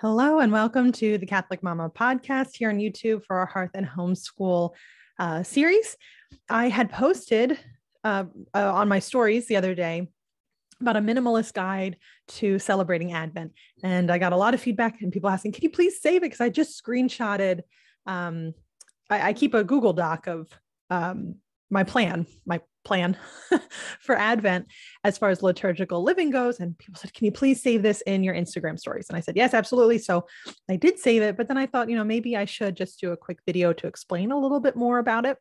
Hello, and welcome to the Catholic Mama podcast here on YouTube for our Hearth and Homeschool uh, series. I had posted uh, uh, on my stories the other day about a minimalist guide to celebrating Advent. And I got a lot of feedback and people asking, can you please save it? Because I just screenshotted, um, I, I, keep a Google Doc of um, my plan, my plan for Advent as far as liturgical living goes. And people said, Can you please save this in your Instagram stories? And I said, Yes, absolutely. So I did save it, but then I thought, you know, maybe I should just do a quick video to explain a little bit more about it.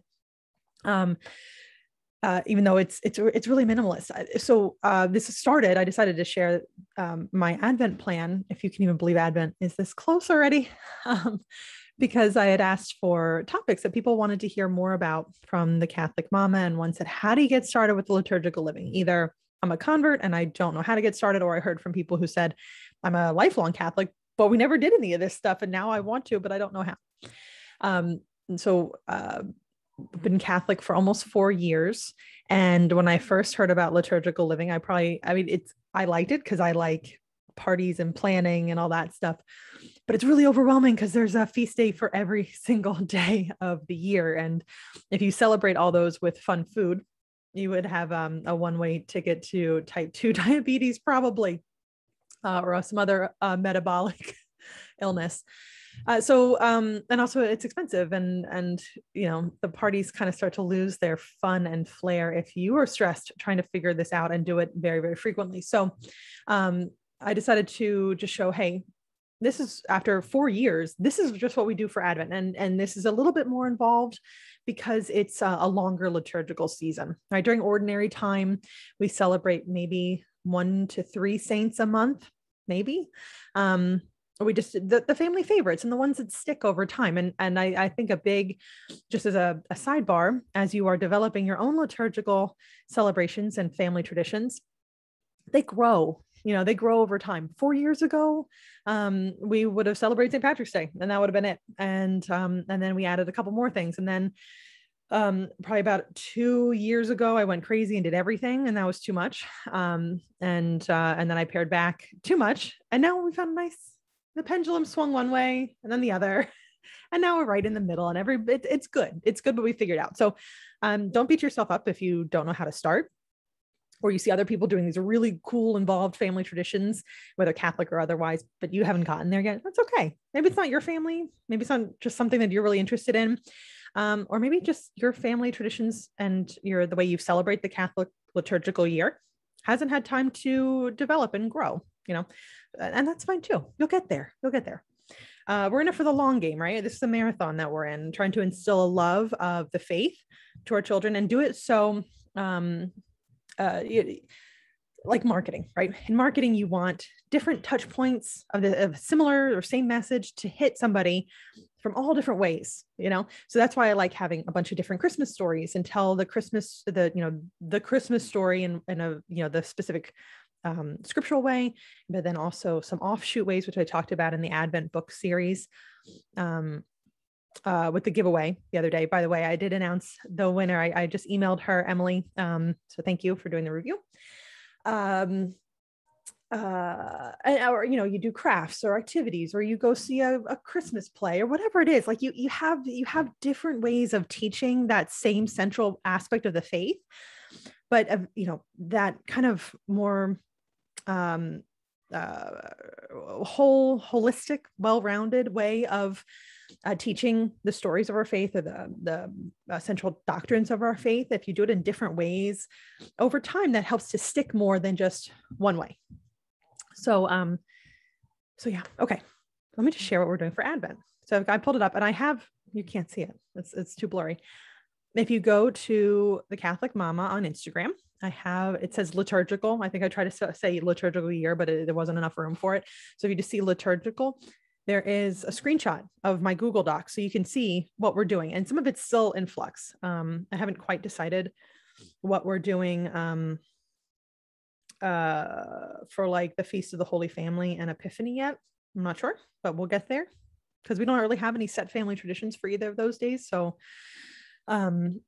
Um, uh, even though it's it's it's really minimalist. So uh, this started. I decided to share um, my Advent plan. If you can even believe Advent is this close already, um, because I had asked for topics that people wanted to hear more about from the Catholic Mama. And one said, How do you get started with liturgical living? Either I'm a convert and I don't know how to get started, or I heard from people who said, I'm a lifelong Catholic, but we never did any of this stuff. And now I want to, but I don't know how. Um, and so, uh, been Catholic for almost four years. And when I first heard about liturgical living, I probably, I mean, it's, I liked it because I like parties and planning and all that stuff but it's really overwhelming because there's a feast day for every single day of the year. And if you celebrate all those with fun food, you would have um, a one way ticket to type 2 diabetes, probably, uh, or some other uh, metabolic illness. Uh, so um, and also it's expensive and and you know the parties kind of start to lose their fun and flair if you are stressed trying to figure this out and do it very very frequently so um, i decided to just show hey this is after four years this is just what we do for advent and and this is a little bit more involved because it's a, a longer liturgical season. Right during ordinary time we celebrate maybe one to three saints a month maybe. Um we just the, the family favorites and the ones that stick over time. And and i, I think a big just as a, a sidebar as you are developing your own liturgical celebrations and family traditions they grow you know they grow over time. Four years ago um, we would have celebrated st patrick's day and that would have been it. And um, and then we added a couple more things. And then um, probably about two years ago i went crazy and did everything and that was too much. Um, and uh, and then i pared back too much. And now we found nice the pendulum swung one way and then the other. And now we're right in the middle and every it, it's good. It's good but we figured out. So um, don't beat yourself up if you don't know how to start or you see other people doing these really cool involved family traditions whether catholic or otherwise but you haven't gotten there yet that's okay. Maybe it's not your family. Maybe it's not just something that you're really interested in. Um, or maybe just your family traditions and your the way you celebrate the catholic liturgical year hasn't had time to develop and grow you know? And that's fine too. You'll get there. You'll get there. Uh, we're in it for the long game right? This is a marathon that we're in trying to instill a love of the faith to our children and do it so um, uh, like marketing, right? In marketing, you want different touch points of the of similar or same message to hit somebody from all different ways, you know? So that's why I like having a bunch of different Christmas stories and tell the Christmas, the, you know, the Christmas story in, in a, you know, the specific um, scriptural way, but then also some offshoot ways, which I talked about in the Advent book series. Um, uh, with the giveaway the other day. By the way, I did announce the winner. I, I just emailed her, Emily. Um, so thank you for doing the review. Um, uh, or you know, you do crafts or activities, or you go see a, a Christmas play or whatever it is. Like you, you have you have different ways of teaching that same central aspect of the faith, but uh, you know that kind of more um, uh, whole, holistic, well-rounded way of uh, teaching the stories of our faith or the, the uh, central doctrines of our faith, if you do it in different ways over time, that helps to stick more than just one way. So, um, so yeah, okay. Let me just share what we're doing for Advent. So I pulled it up and I have, you can't see it. It's, it's too blurry. If you go to the Catholic Mama on Instagram, I have, it says liturgical. I think I tried to say liturgical year, but it, there wasn't enough room for it. So if you just see liturgical, there is a screenshot of my Google Doc so you can see what we're doing. And some of it's still in flux. Um, I haven't quite decided what we're doing um, uh, for like the Feast of the Holy Family and Epiphany yet. I'm not sure, but we'll get there because we don't really have any set family traditions for either of those days. So um,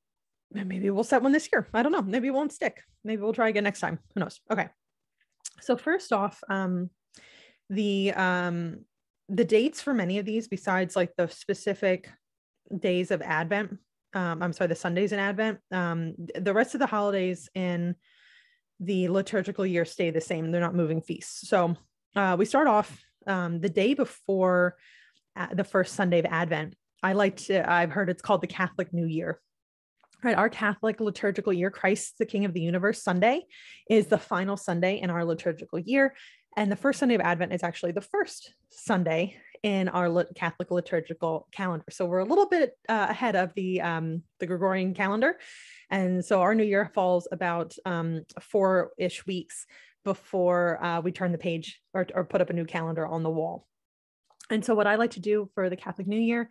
maybe we'll set one this year. I don't know. Maybe it won't stick. Maybe we'll try again next time. Who knows? Okay. So first off, um, the um, the dates for many of these, besides like the specific days of Advent, um, I'm sorry, the Sundays in Advent, um, the rest of the holidays in the liturgical year stay the same. They're not moving feasts. So uh, we start off um, the day before uh, the first Sunday of Advent. I like to, I've heard it's called the Catholic New Year. Right, our Catholic liturgical year, Christ the King of the Universe Sunday, is the final Sunday in our liturgical year. And the first Sunday of Advent is actually the first Sunday in our Catholic liturgical calendar. So we're a little bit uh, ahead of the um, the Gregorian calendar, and so our New Year falls about um, four ish weeks before uh, we turn the page or, or put up a new calendar on the wall. And so what I like to do for the Catholic New Year,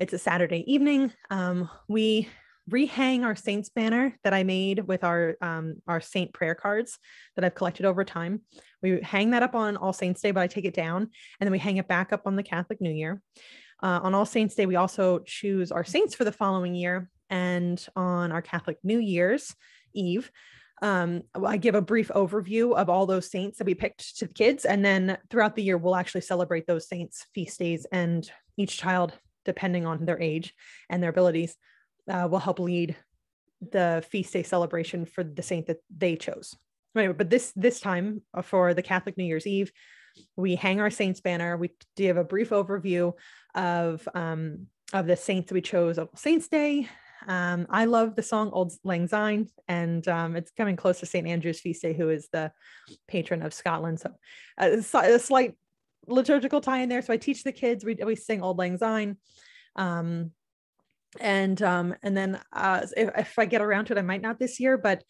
it's a Saturday evening. Um, we rehang our saints banner that I made with our um, our saint prayer cards that I've collected over time. We hang that up on All Saints Day, but I take it down and then we hang it back up on the Catholic New Year. Uh, on All Saints Day, we also choose our saints for the following year, and on our Catholic New Year's Eve, um, I give a brief overview of all those saints that we picked to the kids, and then throughout the year, we'll actually celebrate those saints' feast days, and each child, depending on their age and their abilities, uh, will help lead the feast day celebration for the saint that they chose. Anyway, but this this time uh, for the Catholic New Year's Eve, we hang our saints banner. We give a brief overview of um, of the saints we chose on Saints Day. Um, I love the song Auld Lang Syne, and um, it's coming close to St. Andrew's feast day, who is the patron of Scotland. So uh, a slight liturgical tie in there. So I teach the kids. We we sing Auld Lang Syne. Um, and um, and then uh, if, if I get around to it, I might not this year, but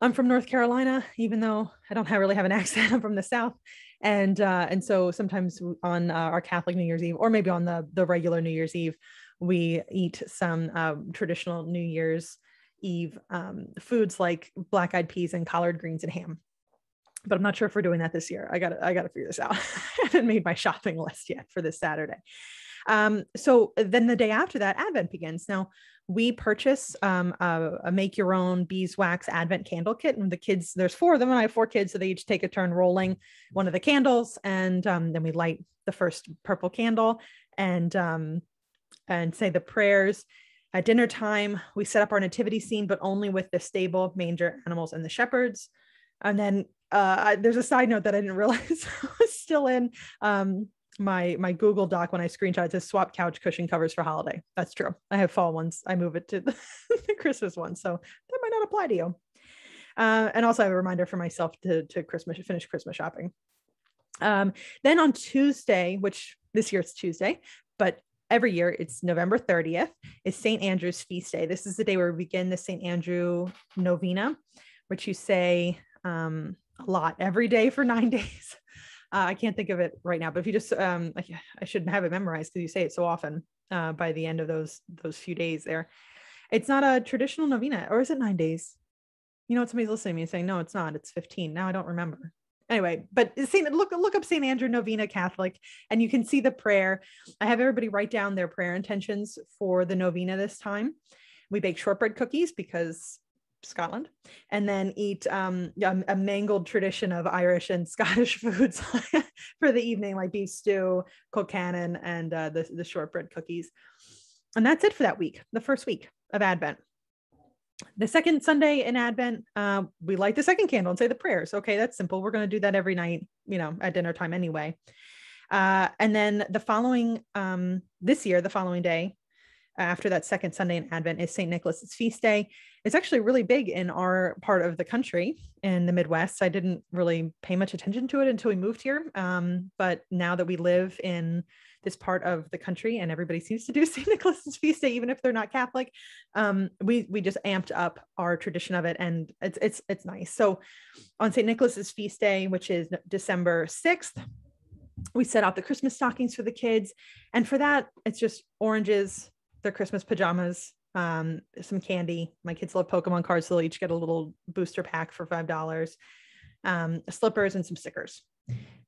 I'm from North Carolina, even though I don't have, really have an accent. I'm from the South, and uh, and so sometimes on uh, our Catholic New Year's Eve, or maybe on the the regular New Year's Eve, we eat some um, traditional New Year's Eve um, foods like black eyed peas and collard greens and ham. But I'm not sure if we're doing that this year. I got I got to figure this out. I haven't made my shopping list yet for this Saturday. Um, so then the day after that, Advent begins. Now we purchase um, a, a, make your own beeswax Advent candle kit, and the kids there's four of them, and I have four kids, so they each take a turn rolling one of the candles, and um, then we light the first purple candle and um, and say the prayers. At dinner time, we set up our nativity scene, but only with the stable, manger, animals, and the shepherds. And then uh, there's a side note that I didn't realize was still in. My my Google Doc when I screenshot to swap couch cushion covers for holiday. That's true. I have fall ones. I move it to the, Christmas one, so that might not apply to you. Uh, and also, I have a reminder for myself to to Christmas finish Christmas shopping. Um, then on Tuesday, which this year it's Tuesday, but every year it's November 30th, is St. Andrew's feast day. This is the day where we begin the St. Andrew novena, which you say um, a lot every day for nine days. Uh, I can't think of it right now, but if you just, um, I, I shouldn't have it memorized because you say it so often uh, by the end of those those few days there. It's not a traditional novena, or is it nine days? You know, somebody's listening to me saying, no, it's not. It's 15. Now I don't remember. Anyway, but Saint look look up Saint Andrew Novena Catholic, and you can see the prayer. I have everybody write down their prayer intentions for the novena this time. We bake shortbread cookies because Scotland, and then eat um, a, a, mangled tradition of Irish and Scottish foods for the evening, like beef stew, colcannon, and uh, the, the shortbread cookies. And that's it for that week, the first week of Advent. The second Sunday in Advent, uh, we light the second candle and say the prayers. Okay, that's simple. We're going to do that every night, you know, at dinner time anyway. Uh, and then the following, um, this year, the following day, after that second Sunday in Advent is St. Nicholas's feast day. It's actually really big in our part of the country in the Midwest. I didn't really pay much attention to it until we moved here. Um, but now that we live in this part of the country and everybody seems to do St. Nicholas's feast day, even if they're not Catholic, um, we we just amped up our tradition of it, and it's it's it's nice. So on St. Nicholas's feast day, which is December sixth, we set out the Christmas stockings for the kids, and for that, it's just oranges, their Christmas pajamas, um, some candy. My kids love Pokemon cards, so they'll each get a little booster pack for five dollars, um, slippers, and some stickers.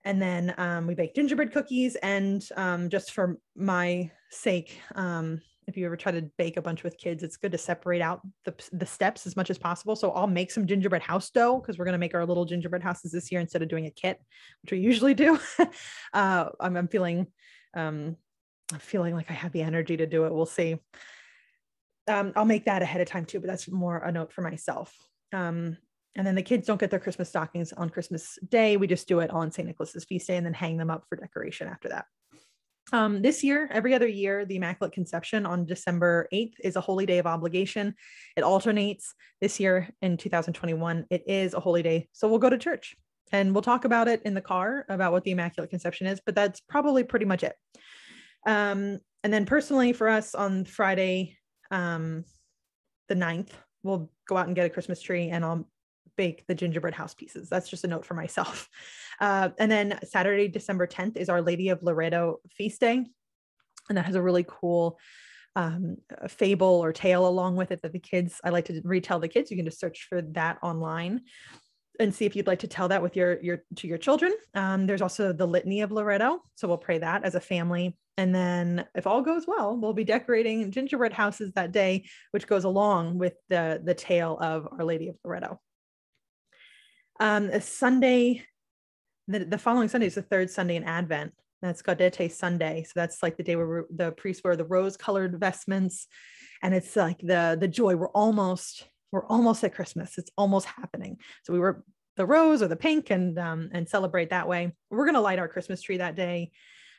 And then um, we bake gingerbread cookies. And um, just for my sake, um, if you ever try to bake a bunch with kids, it's good to separate out the, the steps as much as possible. So I'll make some gingerbread house dough because we're going to make our little gingerbread houses this year instead of doing a kit, which we usually do. uh, I'm, I'm feeling um, feeling like I have the energy to do it. We'll see. Um, I'll make that ahead of time too, but that's more a note for myself. Um, and then the kids don't get their Christmas stockings on Christmas Day. We just do it on St. Nicholas's feast day and then hang them up for decoration after that. Um, this year, every other year, the Immaculate Conception on December 8th is a holy day of obligation. It alternates. This year in 2021, it is a holy day. So we'll go to church and we'll talk about it in the car about what the Immaculate Conception is, but that's probably pretty much it. Um, and then personally for us on Friday, um, the 9th, we'll go out and get a Christmas tree and I'll bake the gingerbread house pieces. That's just a note for myself. Uh, and then Saturday, December 10th is Our Lady of Loreto feast day. And that has a really cool um, fable or tale along with it that the kids, I like to retell the kids. You can just search for that online and see if you'd like to tell that with your your to your children. Um, there's also the litany of Loreto, so we'll pray that as a family. And then, if all goes well, we'll be decorating gingerbread houses that day, which goes along with the the tale of Our Lady of Loreto. Um, a Sunday, the, the following Sunday is the third Sunday in Advent. That's Gaudete Sunday. So that's like the day where the priests wear the rose-colored vestments, and it's like the the joy. We're almost we're almost at Christmas. It's almost happening. So we were the rose or the pink and um, and celebrate that way. We're gonna light our Christmas tree that day,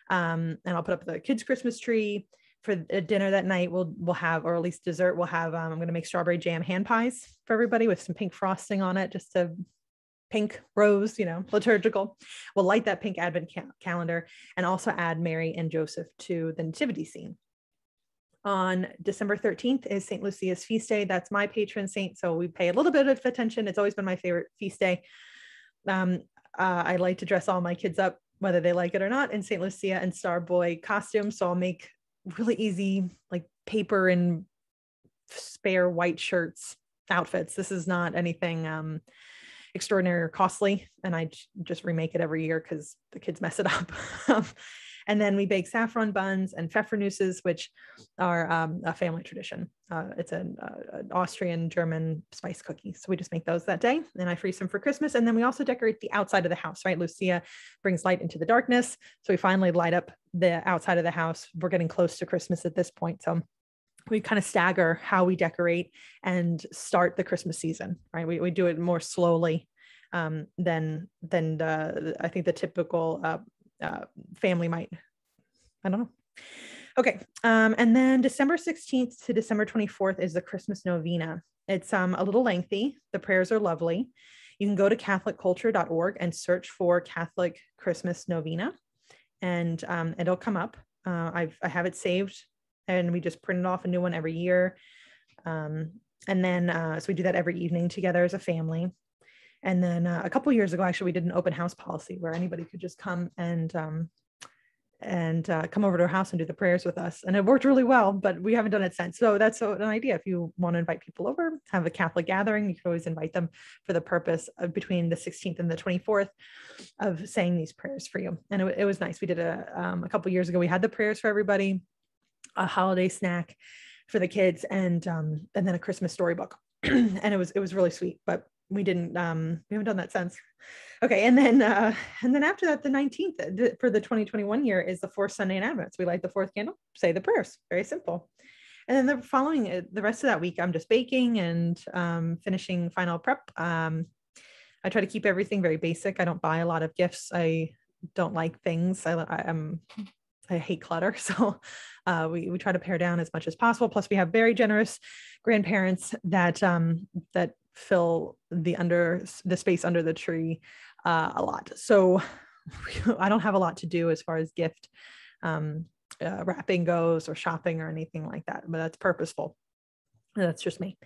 um, and I'll put up the kids' Christmas tree for dinner that night. We'll we'll have or at least dessert. We'll have um, I'm gonna make strawberry jam hand pies for everybody with some pink frosting on it, just to pink rose, you know, liturgical. We'll light that pink advent ca- calendar and also add Mary and Joseph to the nativity scene. On December 13th is St. Lucia's feast day. That's my patron saint. So we pay a little bit of attention. It's always been my favorite feast day. Um, uh, I like to dress all my kids up, whether they like it or not, in St. Lucia and Star Boy costumes. So I'll make really easy, like paper and spare white shirts outfits. This is not anything um, extraordinary or costly and i just remake it every year because the kids mess it up and then we bake saffron buns and pfeffernusses which are um, a family tradition uh, it's an, uh, an, austrian german spice cookie so we just make those that day and i freeze them for christmas and then we also decorate the outside of the house right lucia brings light into the darkness so we finally light up the outside of the house we're getting close to christmas at this point so we kind of stagger how we decorate and start the Christmas season, right? We, we do it more slowly um, than than the, I think the typical uh, uh, family might. I don't know. Okay, um, and then December 16th to December 24th is the Christmas novena. It's um, a little lengthy. The prayers are lovely. You can go to CatholicCulture.org and search for Catholic Christmas novena, and um, it'll come up. Uh, I've I have it saved and we just print off a new one every year. Um, and then, uh, so we do that every evening together as a family. And then uh, a couple years ago, actually, we did an open house policy where anybody could just come and um, and uh, come over to our house and do the prayers with us. And it worked really well, but we haven't done it since. So that's an idea. If you want to invite people over, have a Catholic gathering, you can always invite them for the purpose of between the 16th and the 24th of saying these prayers for you. And it, it was nice. We did a, um, a couple years ago, we had the prayers for everybody a holiday snack for the kids and um and then a christmas storybook and it was it was really sweet but we didn't um we haven't done that since. Okay and then uh and then after that the 19th for the 2021 year is the fourth sunday in advent. So we light the fourth candle say the prayers very simple. And then the following uh, the rest of that week i'm just baking and um finishing final prep. Um i try to keep everything very basic. I don't buy a lot of gifts. I don't like things. I i'm I hate clutter. So uh, we, we try to pare down as much as possible. Plus we have very generous grandparents that, um, that fill the under the space under the tree uh, a lot. So I don't have a lot to do as far as gift um, uh, wrapping goes or shopping or anything like that, but that's purposeful. That's just me.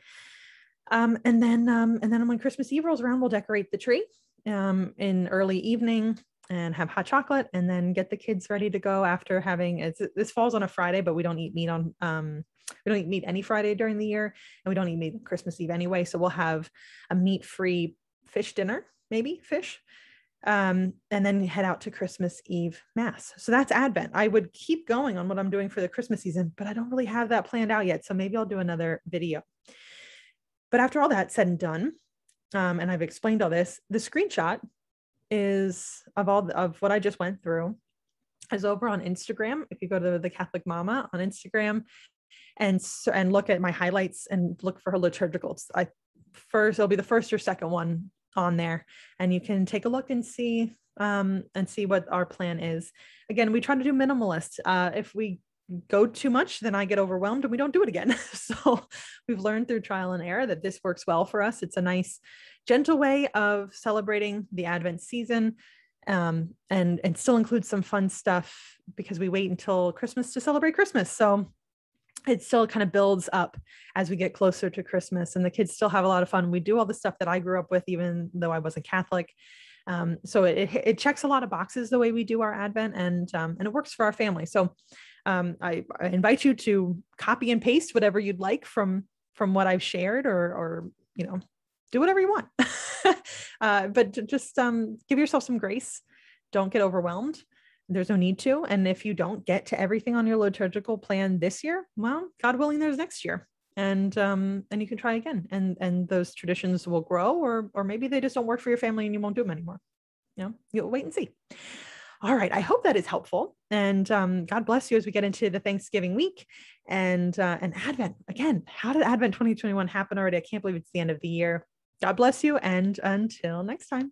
Um, and then um, and then when Christmas Eve rolls around, we'll decorate the tree um, in early evening and have hot chocolate and then get the kids ready to go after having it's this falls on a friday but we don't eat meat on um we don't eat meat any friday during the year and we don't eat meat on christmas eve anyway so we'll have a meat free fish dinner maybe fish um, and then head out to Christmas Eve Mass. So that's Advent. I would keep going on what I'm doing for the Christmas season, but I don't really have that planned out yet. So maybe I'll do another video. But after all that said and done, um, and I've explained all this, the screenshot is of all of what I just went through is over on Instagram. If you go to the Catholic Mama on Instagram and so, and look at my highlights and look for her liturgicals. I first it'll be the first or second one on there, and you can take a look and see um, and see what our plan is. Again, we try to do minimalist. Uh, if we go too much, then I get overwhelmed and we don't do it again. so we've learned through trial and error that this works well for us. It's a nice, gentle way of celebrating the Advent season. Um, and and still includes some fun stuff because we wait until Christmas to celebrate Christmas. So it still kind of builds up as we get closer to Christmas, and the kids still have a lot of fun. We do all the stuff that I grew up with, even though I wasn't Catholic. Um, so it, it checks a lot of boxes the way we do our Advent, and um, and it works for our family. So um, I, I, invite you to copy and paste whatever you'd like from from what I've shared, or or you know, do whatever you want. uh, but just um, give yourself some grace. Don't get overwhelmed. There's no need to. And if you don't get to everything on your liturgical plan this year, well, God willing, there's next year and um, and you can try again and and those traditions will grow or or maybe they just don't work for your family and you won't do them anymore you know you'll wait and see all right. I hope that is helpful. And um, God bless you as we get into the Thanksgiving week and uh, and Advent. Again, how did Advent 2021 happen already? I can't believe it's the end of the year. God bless you. And until next time.